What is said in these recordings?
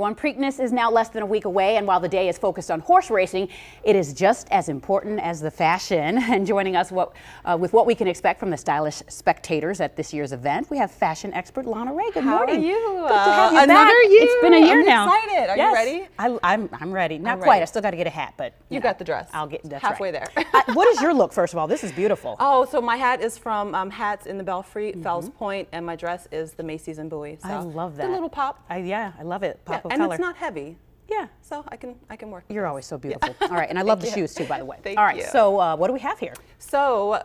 One Preakness is now less than a week away, and while the day is focused on horse racing, it is just as important as the fashion. And joining us what, uh, with what we can expect from the stylish spectators at this year's event, we have fashion expert Lana Rae. Good How morning. are you? Good to have you Uh, another back. year. It's been a year I'm now. excited. Are you ready? I, I'm I'm ready. Not I'm quite. ready. I still got to get a hat, but You know, got the dress. I'll get that's Halfway right. there. Uh, what is your look? First of all, this is beautiful. Oh, so my hat is from um, Hats in the Belfry, Fells Point, and my dress is the Macy's and Bowie. So Mm-hmm. I love that. The little pop. I, yeah, I love it. Pop Yeah, of and color. it's not heavy, yeah. so I can I can work. You're always so beautiful. All right, and I love the shoes too, by the way. Thank All right, you. so uh, what do we have here? So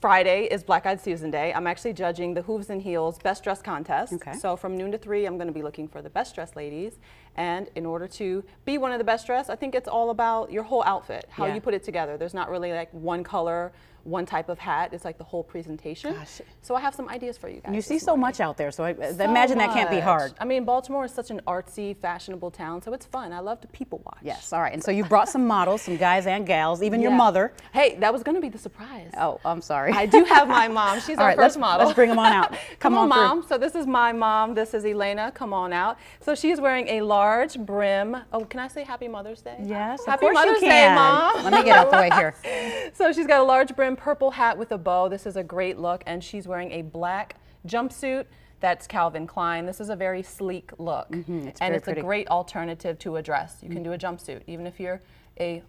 Friday is Black Eyed Susan Day. I'm actually judging the Hooves and Heels Best Dress Contest. Okay. So from noon to three, I'm going to be looking for the best dressed ladies. And in order to be one of the best dressed, I think it's all about your whole outfit, how Yeah. you put it together. There's not really like one color, one type of hat. It's like the whole presentation. Gosh. So I have some ideas for you guys. You see so much out there, so I So imagine that can't be hard. I mean, Baltimore is such an artsy, fashionable town, so it's fun. I love to people watch. Yes, all right. And so you brought some models, some guys and gals, even your mother. Hey, that was going to be the surprise. Oh, I'm sorry. I do have my mom. She's All our right, 1st let's- model. let's bring 'em on out. Come, Come on, on through. mom. So this is my mom. This is Elena. Come on out. So she's wearing a large brim. Oh, can I say Happy Mother's Day? Yes, Happy Mother's Day, mom. Let me get out the way here. So she's got a large brim purple hat with a bow. This is a great look, and she's wearing a black jumpsuit. That's Calvin Klein. This is a very sleek look, Mm-hmm, it's and it's pretty. a great alternative to a dress. You can do a jumpsuit, even if you're a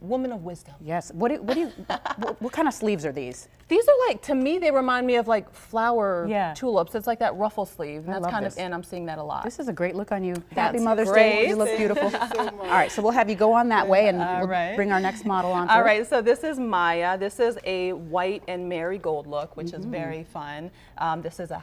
woman of wisdom. Yes. What do, what do you? what, what kind of sleeves are these? These are like, to me, they remind me of like flower Yeah. tulips. It's like that ruffle sleeve. And I that's kind this. of in. I'm seeing that a lot. This is a great look on you. Happy That's Mother's Day. You look beautiful. All right, so we'll have you go on that way, and we'll right. bring our next model on. All through. so this is Maya. This is a white and marigold look, which is very fun. Um, this is a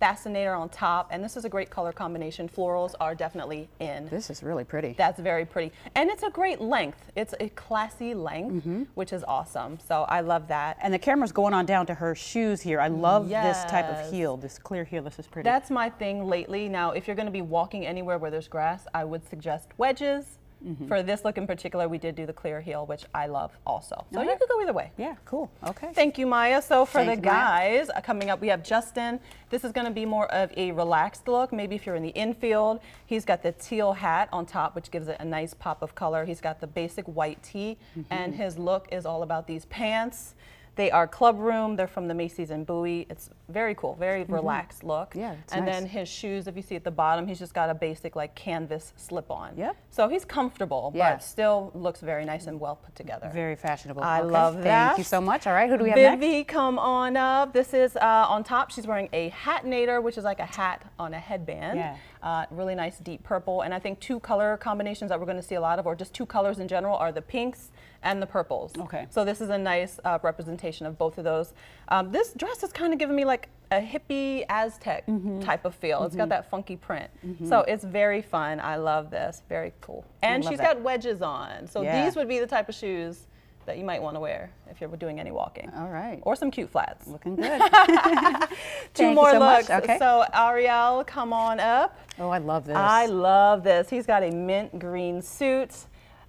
fascinator on top, and this is a great color combination. Florals are definitely in. This is really pretty. That's very pretty. And it's a great length. It's a classy length, mm-hmm. which is awesome. So I love that. and the camera's going on down to her shoes here. I love this type of heel, this clear heel. This is pretty. That's my thing lately. Now, if you're going to be walking anywhere where there's grass, I would suggest wedges. Mm-hmm. For this look in particular, we did do the clear heel, which I love also. So All you could go either way. yeah, cool. Okay. Thank you, Maya. So for Thank the you, Maya. guys uh, coming up, we have Justin. This is going to be more of a relaxed look. Maybe if you're in the infield, he's got the teal hat on top, which gives it a nice pop of color. He's got the basic white tee, Mm-hmm. and his look is all about these pants. They are club room. They're from the Macy's and Bowie. It's very cool, very relaxed look. Yeah, and nice. then his shoes, if you see at the bottom, he's just got a basic like canvas slip on. Yep. So he's comfortable, Yeah. but still looks very nice and well put together. Very fashionable. I Okay, love that. Thank you so much. All right, who do we have next? Vivi, come on up. This is uh, on top. She's wearing a hatinator, which is like a hat on a headband. Yeah. Uh, really nice deep purple. And I think two color combinations that we're going to see a lot of, or just two colors in general, are the pinks and the purples. Okay. So this is a nice uh, representation of both of those. Um, this dress is kind of giving me like a hippie Aztec Mm-hmm. type of feel. It's got that funky print. So it's very fun. I love this. Very cool. And she's that. got wedges on. So Yeah. these would be the type of shoes that you might want to wear if you're doing any walking. All right. Or some cute flats. Looking good. Two more so much. looks. Okay. So Ariel, come on up. oh, I love this. I love this. He's got a mint green suit.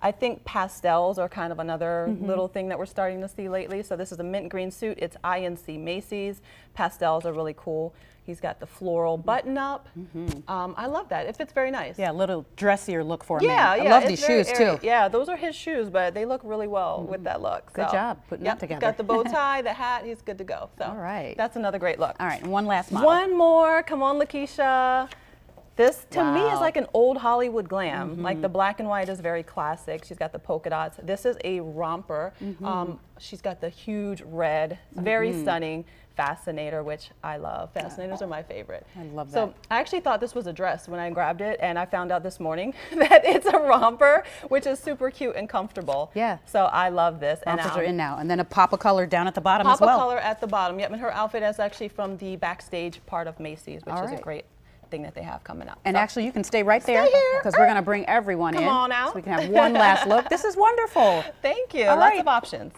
I think pastels are kind of another Mm-hmm. little thing that we're starting to see lately. So this is a mint green suit. It's INC Macy's. Pastels are really cool. He's got the floral button up. Um, I love that. It fits very nice. Yeah, a little dressier look for me. Yeah, yeah, I love these shoes airy. too. Yeah, those are his shoes, but they look really well with that look. Good job putting that Yep, together. Got the bow tie, the hat. He's good to go. So All right. that's another great look. All right, one last model. One more. Come on, Lakeisha. This to me is Mm-hmm. like an old Hollywood glam. Like the black and white is very classic. She's got the polka dots. This is a romper. Mm-hmm. Um, she's got the huge red. Very stunning. Fascinator, which I love. Fascinators are my favorite. I love that. So. I actually thought this was a dress when I grabbed it, and I found out this morning that it's a romper, which is super cute and comfortable. Yeah. So I love this. Rompers and are in now, and then a pop of color down at the bottom Pop as well. Pop of color at the bottom. Yep, and her outfit is actually from the backstage part of Macy's, which All is right. a great thing that they have coming up. And So- actually, you can stay right there because uh, we're going to bring everyone Come in. on out. So we can have one last look. This is wonderful. thank you. All Lots right. of options.